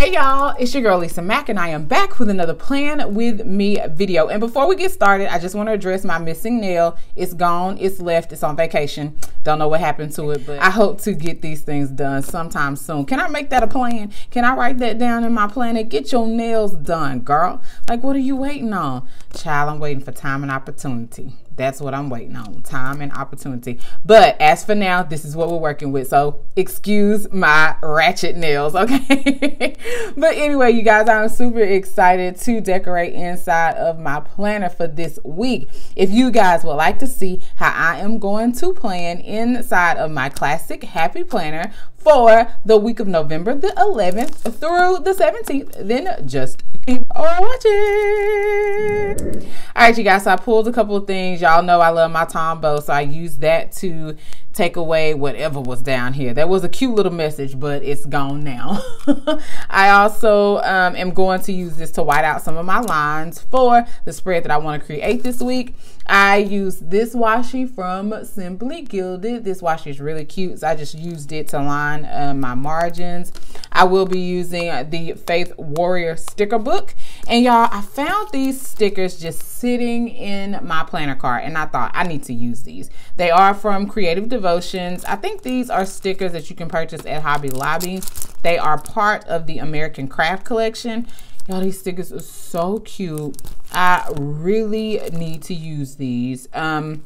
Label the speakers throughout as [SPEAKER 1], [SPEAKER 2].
[SPEAKER 1] Hey y'all, it's your girl Alesia Mack, and I am back with another Plan With Me video. And before we get started, I just want to address my missing nail. It's gone, it's left, it's on vacation. Don't know what happened to it, but I hope to get these things done sometime soon. Can I make that a plan? Can I write that down in my plan and get your nails done, girl? Like, what are you waiting on? Child, I'm waiting for time and opportunity. That's what I'm waiting on time and opportunity. But as for now, this is what we're working with. So excuse my ratchet nails, okay? but anyway, you guys, I'm super excited to decorate inside of my planner for this week. If you guys would like to see how I am going to plan inside of my classic happy planner for the week of November the 11th through the 17th, then just keep on watching. All right, you guys, so I pulled a couple of things. Y'all know I love my Tombow, so I used that to take away whatever was down here. That was a cute little message, but it's gone now. I also um, am going to use this to white out some of my lines for the spread that I want to create this week. I use this washi from Simply Gilded. This washi is really cute, so I just used it to line uh, my margins. I will be using the Faith Warrior sticker book. And y'all, I found these stickers just sitting in my planner card, and I thought I need to use these. They are from Creative I think these are stickers that you can purchase at Hobby Lobby. They are part of the American Craft Collection. Y'all, these stickers are so cute. I really need to use these. Um,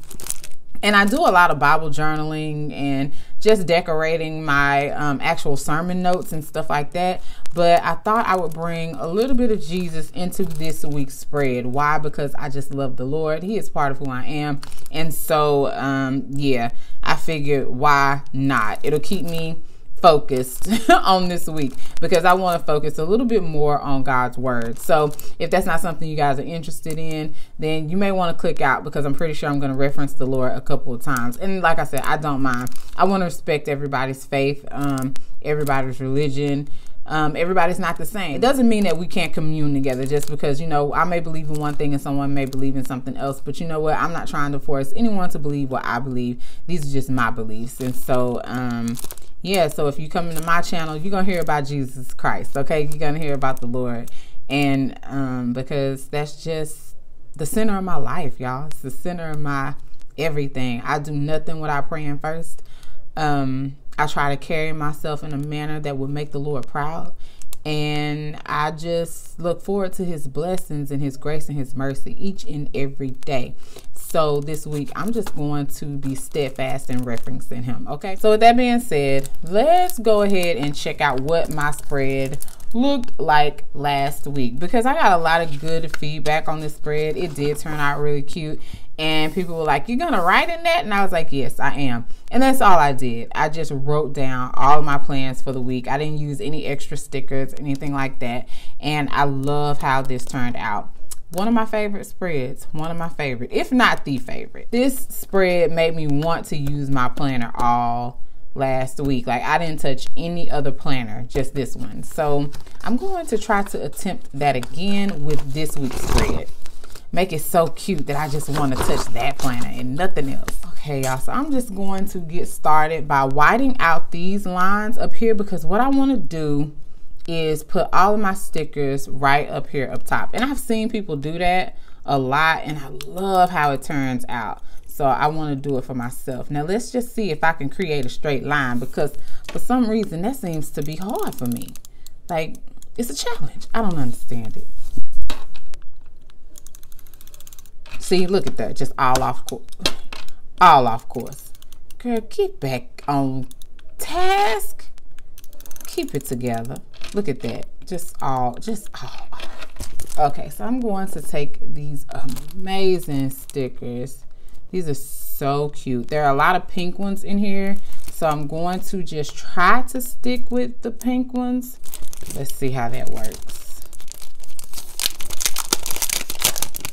[SPEAKER 1] and I do a lot of Bible journaling and just decorating my um, actual sermon notes and stuff like that. But I thought I would bring a little bit of Jesus into this week's spread. Why? Because I just love the Lord. He is part of who I am. And so, um, yeah, I figured why not? It'll keep me focused on this week because I want to focus a little bit more on God's word. So if that's not something you guys are interested in, then you may want to click out because I'm pretty sure I'm going to reference the Lord a couple of times. And like I said, I don't mind. I want to respect everybody's faith, um, everybody's religion. Um, everybody's not the same. It doesn't mean that we can't commune together just because, you know, I may believe in one thing and someone may believe in something else. But you know what? I'm not trying to force anyone to believe what I believe. These are just my beliefs. And so, um, yeah, so if you come into my channel, you're to hear about Jesus Christ, okay? You're to hear about the Lord. And um, because that's just the center of my life, y'all. It's the center of my everything. I do nothing without praying first. Um, I try to carry myself in a manner that would make the Lord proud. And I just look forward to his blessings and his grace and his mercy each and every day. So this week, I'm just going to be steadfast in referencing him. Okay. So with that being said, let's go ahead and check out what my spread looked like last week because I got a lot of good feedback on this spread. It did turn out really cute. And people were like, You're gonna write in that? And I was like, Yes, I am. And that's all I did. I just wrote down all my plans for the week. I didn't use any extra stickers, anything like that. And I love how this turned out. One of my favorite spreads, one of my favorite, if not the favorite. This spread made me want to use my planner all last week. Like I didn't touch any other planner, just this one. So I'm going to try to attempt that again with this week's spread make it so cute that I just want to touch that planner and nothing else. Okay, y'all, so I'm just going to get started by whiting out these lines up here because what I want to do is put all of my stickers right up here up top. And I've seen people do that a lot and I love how it turns out. So I want to do it for myself. Now let's just see if I can create a straight line because for some reason that seems to be hard for me. Like it's a challenge. I don't understand it. See, look at that. Just all off course. All off course. Girl, get back on task. Keep it together. Look at that. Just all, just all. Okay, so I'm going to take these amazing stickers. These are so cute. There are a lot of pink ones in here. So I'm going to just try to stick with the pink ones. Let's see how that works.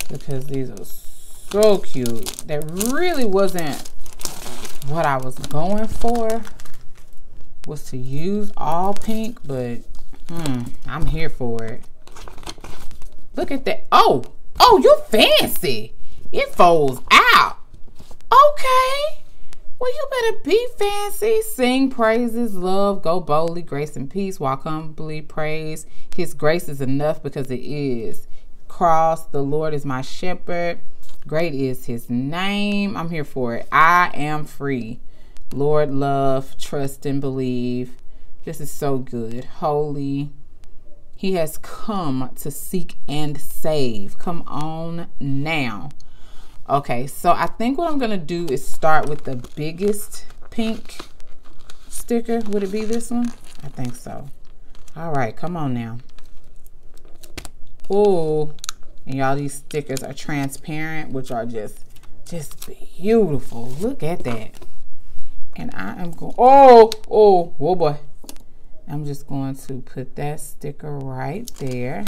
[SPEAKER 1] Because these are so cute. That really wasn't what I was going for. Was to use all pink, but hmm, I'm here for it. Look at that. Oh, oh, you fancy. It folds out. Okay. Well, you better be fancy. Sing praises, love, go boldly, grace and peace, walk humbly, praise. His grace is enough because it is. Cross, the Lord is my shepherd. Great is his name. I'm here for it. I am free. Lord, love, trust, and believe. This is so good. Holy. He has come to seek and save. Come on now. Okay, so I think what I'm going to do is start with the biggest pink sticker. Would it be this one? I think so. All right, come on now. Oh, and y'all, these stickers are transparent, which are just, just beautiful. Look at that. And I am going, oh, oh, oh boy. I'm just going to put that sticker right there.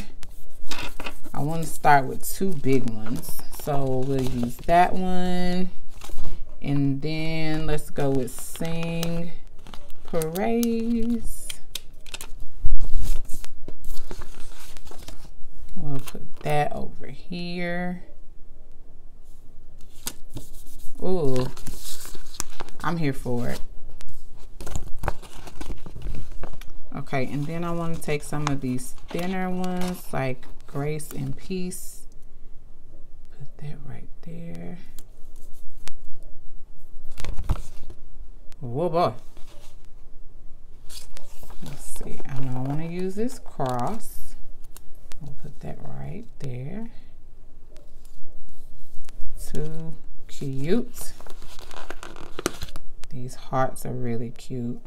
[SPEAKER 1] I want to start with two big ones. So we'll use that one. And then let's go with Sing Praise. We'll put that over here. Ooh, I'm here for it. Okay, and then I want to take some of these thinner ones like Grace and Peace Put that right there. Whoa, boy. Let's see. I know I want to use this cross. I'll put that right there. Too cute. These hearts are really cute.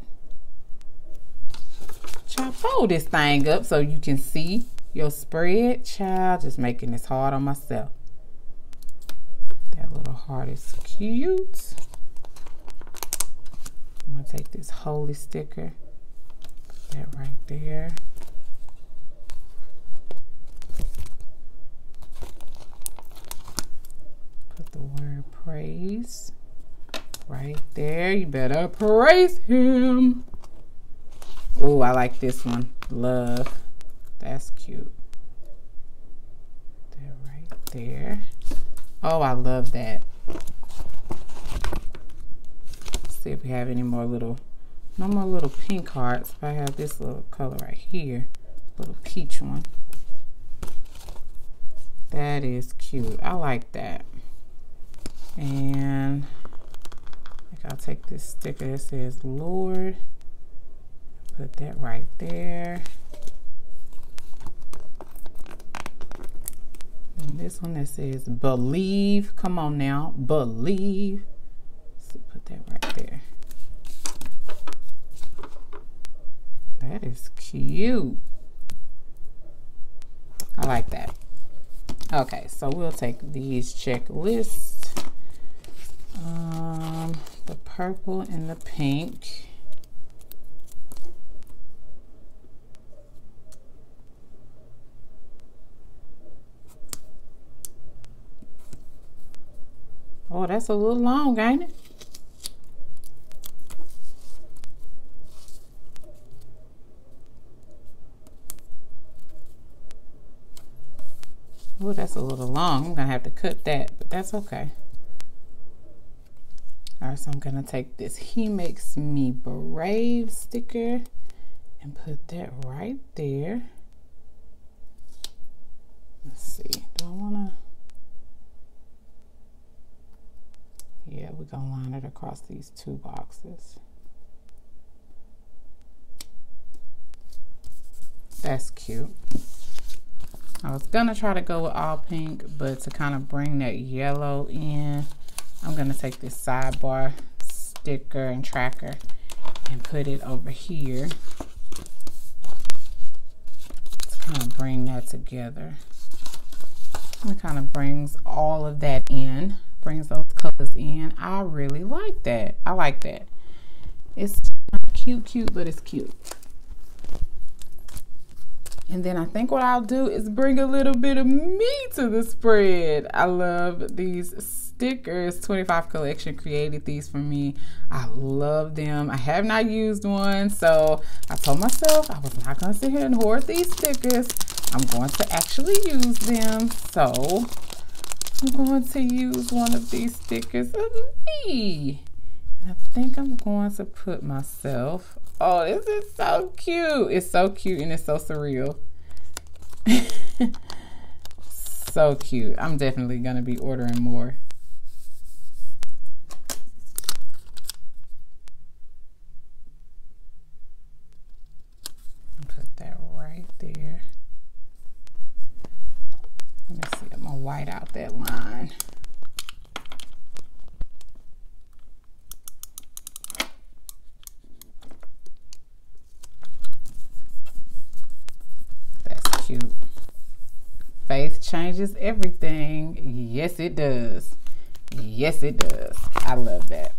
[SPEAKER 1] Child, fold this thing up so you can see your spread. Child, just making this hard on myself. That little heart is cute. I'm to take this holy sticker, put that right there. Put the word praise right there. You better praise him. Oh, I like this one. Love. That's cute. That right there. Oh, I love that. Let's see if we have any more little, no more little pink hearts. But I have this little color right here, little peach one. That is cute. I like that. And I think I'll take this sticker that says Lord. Put that right there. And this one that says believe. Come on now. Believe. Put that right there. That is cute. I like that. Okay, so we'll take these checklists. Um, the purple and the pink. Oh, that's a little long, ain't it? Oh, that's a little long. I'm going to have to cut that, but that's okay. All right, so I'm going to take this He Makes Me Brave sticker and put that right there. Let's see. Do I want to... Yeah, we're going to line it across these two boxes. That's cute. I was going to try to go with all pink, but to kind of bring that yellow in, I'm going to take this sidebar sticker and tracker and put it over here to kind of bring that together. It kind of brings all of that in brings those colors in. I really like that. I like that. It's cute, cute, but it's cute. And then I think what I'll do is bring a little bit of me to the spread. I love these stickers. 25 Collection created these for me. I love them. I have not used one, so I told myself I was not going to sit here and hoard these stickers. I'm going to actually use them. So I'm going to use one of these stickers of me. I think I'm going to put myself. Oh, this is so cute. It's so cute and it's so surreal. so cute. I'm definitely going to be ordering more. Put that right there. Let me see. I'm going to white out that line. That's cute. Faith changes everything. Yes, it does. Yes, it does. I love that.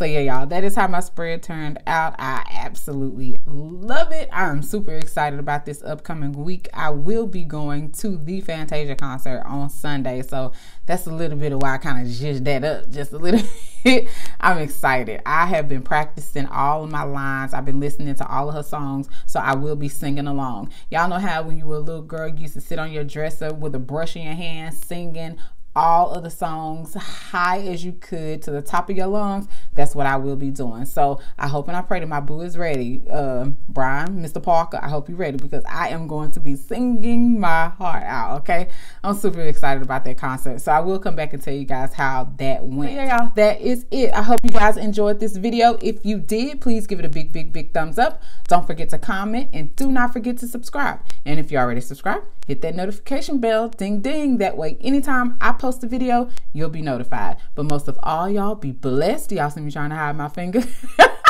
[SPEAKER 1] So yeah, y'all, that is how my spread turned out. I absolutely love it. I'm super excited about this upcoming week. I will be going to the Fantasia concert on Sunday. So that's a little bit of why I kind of zhuzhed that up just a little bit. I'm excited. I have been practicing all of my lines. I've been listening to all of her songs. So I will be singing along. Y'all know how when you were a little girl, you used to sit on your dresser with a brush in your hand singing all of the songs high as you could to the top of your lungs. That's what I will be doing. So I hope and I pray that my boo is ready. Uh, Brian, Mr. Parker, I hope you're ready because I am going to be singing my heart out. Okay. I'm super excited about that concert. So I will come back and tell you guys how that went. yeah, y'all, that is it. I hope you guys enjoyed this video. If you did, please give it a big, big, big thumbs up. Don't forget to comment and do not forget to subscribe. And if you already subscribed, hit that notification bell, ding, ding. That way, anytime I post a video, you'll be notified. But most of all, y'all be blessed. Y'all see me trying to hide my finger.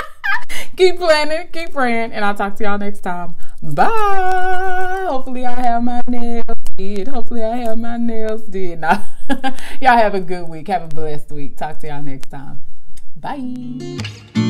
[SPEAKER 1] keep planning, keep praying, and I'll talk to y'all next time. Bye. Hopefully, I have my nails did. Hopefully, I have my nails did. Nah. y'all have a good week. Have a blessed week. Talk to y'all next time. Bye.